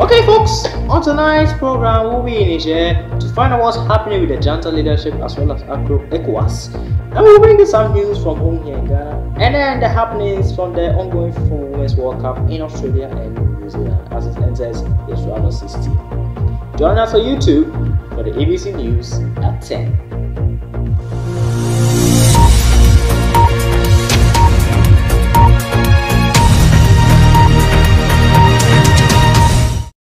Okay, folks, on tonight's program, we'll be in Niger to find out what's happening with the junta leadership as well as Acro ECOWAS. And we'll bring you some news from home here in Ghana and then the happenings from the ongoing FIFA Women's World Cup in Australia and New Zealand as it enters its round of 16. Join us on YouTube for the EBC News at 10.